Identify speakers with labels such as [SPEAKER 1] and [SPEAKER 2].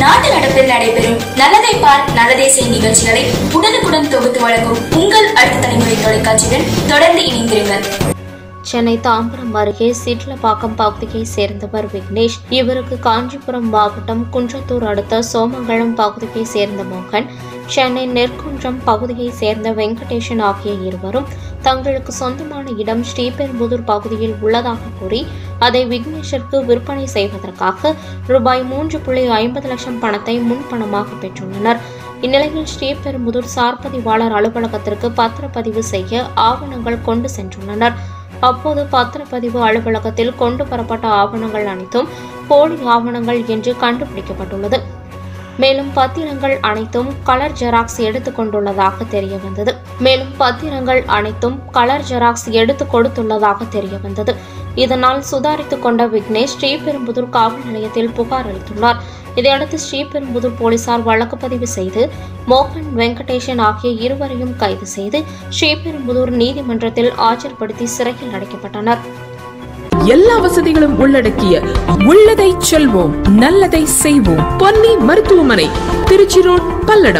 [SPEAKER 1] நாட்டு நடப்பில் நடைபெறும் நல்லதை பார் நல்லதே செய் நிகழ்ச்சிகளை உடனுக்குடன் தொகுத்து வழங்கும் உங்கள் அடுத்த தலைமுறை தொலைக்காட்சியுடன் தொடர்ந்து இணைந்திருங்கள்.
[SPEAKER 2] சென்னை தாம்பரம் அருகே சிட்லப்பாக்கம் பகுதியை சேர்ந்தவர் விக்னேஷ். இவருக்கு காஞ்சிபுரம் மாவட்டம் குன்றத்தூர் அடுத்த சோமங்கலம் பகுதியை சேர்ந்த மோகன். சென்னை நெற்குன்றம் பகுதியை சேர்ந்த வெங்கடேஷன் ஆகிய இருவரும் தங்களுக்கு சொந்தமான இடம் ஸ்ரீபெரும்புதூர் பகுதியில் உள்ளதாக கூறி அதை விக்னேஷிற்கு விற்பனை செய்வதற்காக ரூபாய் மூன்று புள்ளி ஐம்பது லட்சம் பணத்தை முன்பணமாக பெற்றுள்ளனர். இந்நிலையில் ஸ்ரீபெரும்புதூர் சார்பதிவாளர் அலுவலகத்திற்கு பத்திரப்பதிவு செய்ய ஆவணங்கள் கொண்டு சென்றுள்ளனர். அப்போது பத்திரப்பதிவு அலுவலகத்தில் கொண்டு வரப்பட்ட ஆவணங்கள் அனைத்தும் போலி ஆவணங்கள் என்று கண்டுபிடிக்கப்பட்டுள்ளது. மேலும் பத்திரங்கள் அனைத்தும் கலர் ஜெராக்ஸ் எடுத்துக் கொண்டுள்ளதாக தெரிய வந்தது மேலும் பத்திரங்கள் அனைத்தும் கலர் ஜெராக்ஸ் எடுத்து கொடுத்துள்ளதாக தெரிய வந்தது இதனால் சுதாரித்துக் கொண்ட விக்னேஷ் ஸ்ரீபெரும்புதூர் காவல் நிலையத்தில் புகார் அளித்துள்ளார். இதையடுத்து ஸ்ரீபெரும்புதூர் போலீசார் வழக்கு பதிவு செய்து மோகன் வெங்கடேஷன் ஆகிய இருவரையும் கைது செய்து ஸ்ரீபெரும்புதூர் நீதிமன்றத்தில் ஆஜர்படுத்தி சிறையில் அடைக்கப்பட்டனர்.
[SPEAKER 3] எல்லா வசதிகளும் உள்ளடக்கிய உள்ளதை செல்வோம் நல்லதை செய்வோம். பொன்னி மருத்துவமனை திருச்சி ரோட் பல்லடம்.